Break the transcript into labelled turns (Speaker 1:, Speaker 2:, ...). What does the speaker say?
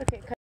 Speaker 1: Okay.